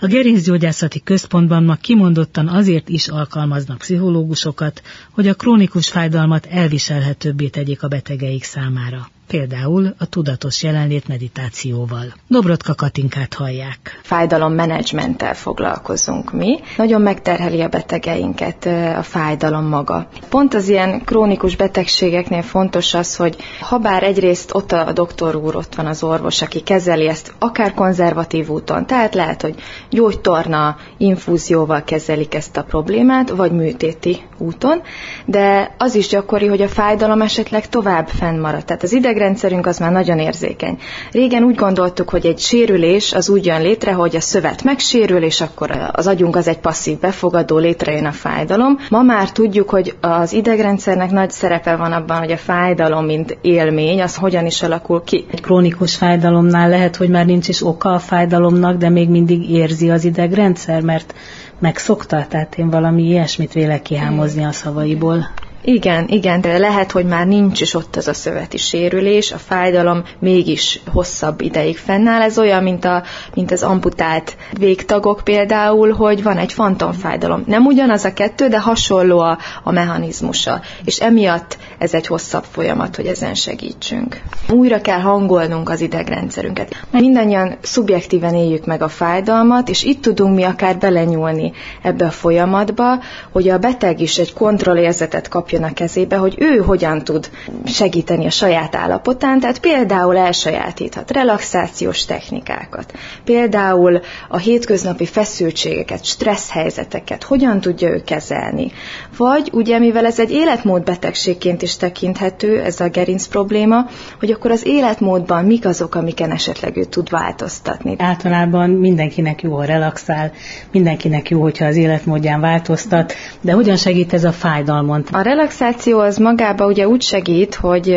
A gerincgyógyászati központban ma kimondottan azért is alkalmaznak pszichológusokat, hogy a krónikus fájdalmat elviselhetőbbé tegyék a betegeik számára például a tudatos jelenlét meditációval. Dobrotka Katinkát hallják. Fájdalommenedzsmenttel foglalkozunk mi. Nagyon megterheli a betegeinket a fájdalom maga. Pont az ilyen krónikus betegségeknél fontos az, hogy ha bár egyrészt ott a doktor úr, ott van az orvos, aki kezeli ezt akár konzervatív úton, tehát lehet, hogy gyógytorna infúzióval kezelik ezt a problémát, vagy műtéti úton, de az is gyakori, hogy a fájdalom esetleg tovább fennmarad. Tehát az ideg idegrendszerünk az már nagyon érzékeny. Régen úgy gondoltuk, hogy egy sérülés az úgy jön létre, hogy a szövet megsérül, és akkor az agyunk az egy passzív befogadó, létrejön a fájdalom. Ma már tudjuk, hogy az idegrendszernek nagy szerepe van abban, hogy a fájdalom, mint élmény, az hogyan is alakul ki. Egy krónikus fájdalomnál lehet, hogy már nincs is oka a fájdalomnak, de még mindig érzi az idegrendszer, mert megszokta, tehát én valami ilyesmit vélek kihámozni a szavaiból. Igen, igen, de lehet, hogy már nincs is ott az a szöveti sérülés, a fájdalom mégis hosszabb ideig fennáll. Ez olyan, mint, a, mint az amputált végtagok például, hogy van egy fantomfájdalom. Nem ugyanaz a kettő, de hasonló a, a mechanizmusa. És emiatt ez egy hosszabb folyamat, hogy ezen segítsünk. Újra kell hangolnunk az idegrendszerünket. Mindannyian szubjektíven éljük meg a fájdalmat, és itt tudunk mi akár belenyúlni ebbe a folyamatba, hogy a beteg is egy kontrollérzetet kapja kapjon a kezébe, hogy ő hogyan tud segíteni a saját állapotán, tehát például elsajátíthat relaxációs technikákat, például a hétköznapi feszültségeket, stressz helyzeteket hogyan tudja ő kezelni. Vagy ugye, mivel ez egy életmódbetegségként is tekinthető, ez a gerinc probléma, hogy akkor az életmódban mik azok, amiken esetleg ő tud változtatni. Általában mindenkinek jó, ha relaxál, mindenkinek jó, hogyha az életmódján változtat, de hogyan segít ez a fájdalmon? A relaxáció az magába ugye úgy segít, hogy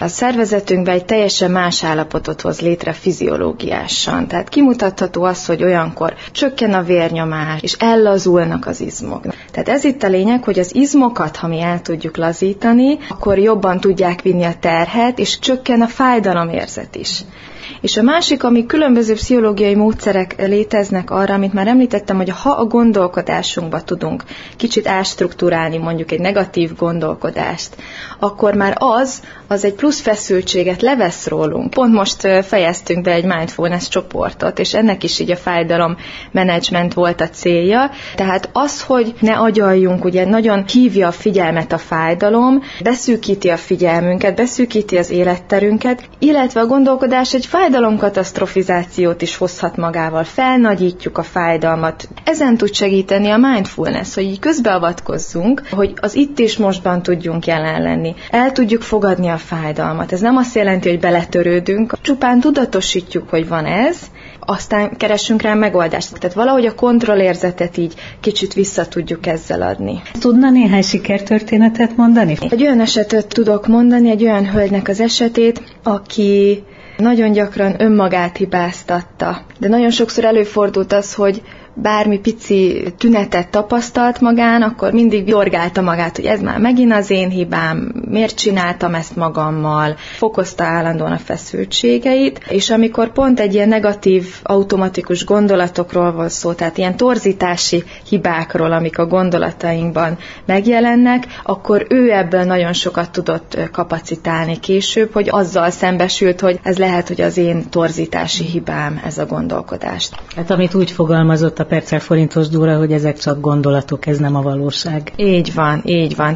a szervezetünkbe egy teljesen más állapotot hoz létre fiziológiásan. Tehát kimutatható az, hogy olyankor csökken a vérnyomás, és ellazulnak az izmok. Tehát ez itt a lényeg, hogy az izmokat, ha mi el tudjuk lazítani, akkor jobban tudják vinni a terhet, és csökken a fájdalomérzet is. És a másik, ami különböző pszichológiai módszerek léteznek arra, amit már említettem, hogy ha a gondolkodásunkba tudunk kicsit ástruktúrálni mondjuk egy negatív gondolkodást, akkor már az, az egy plusz feszültséget levesz rólunk. Pont most fejeztünk be egy mindfulness csoportot, és ennek is így a fájdalom menedzsment volt a célja. Tehát az, hogy ne agyaljunk, ugye nagyon hívja a figyelmet a fájdalom, beszűkíti a figyelmünket, beszűkíti az életterünket, illetve a gondolkodás egy fájdalomkatasztrofizációt is hozhat magával. Felnagyítjuk a fájdalmat. Ezen tud segíteni a mindfulness, hogy így közbeavatkozzunk, hogy az itt és mostban tudjunk jelen lenni. El tudjuk fogadni a fájdalmat. Ez nem azt jelenti, hogy beletörődünk, csupán tudatosítjuk, hogy van ez, aztán keressünk rá megoldást. Tehát valahogy a kontrollérzetet így kicsit vissza tudjuk ezzel adni. Tudna néhány sikertörténetet mondani? Egy olyan esetet tudok mondani, egy olyan hölgynek az esetét, aki nagyon gyakran önmagát hibáztatta. De nagyon sokszor előfordult az, hogy bármi pici tünetet tapasztalt magán, akkor mindig jorgálta magát, hogy ez már megint az én hibám, miért csináltam ezt magammal, fokozta állandóan a feszültségeit, és amikor pont egy ilyen negatív, automatikus gondolatokról volt szó, tehát ilyen torzítási hibákról, amik a gondolatainkban megjelennek, akkor ő ebből nagyon sokat tudott kapacitálni később, hogy azzal szembesült, hogy ez lehet, hogy az én torzítási hibám, ez a gondolkodást. Hát amit úgy fogalmazott a percel forintos dúra, hogy ezek csak gondolatok, ez nem a valóság. Így van, így van.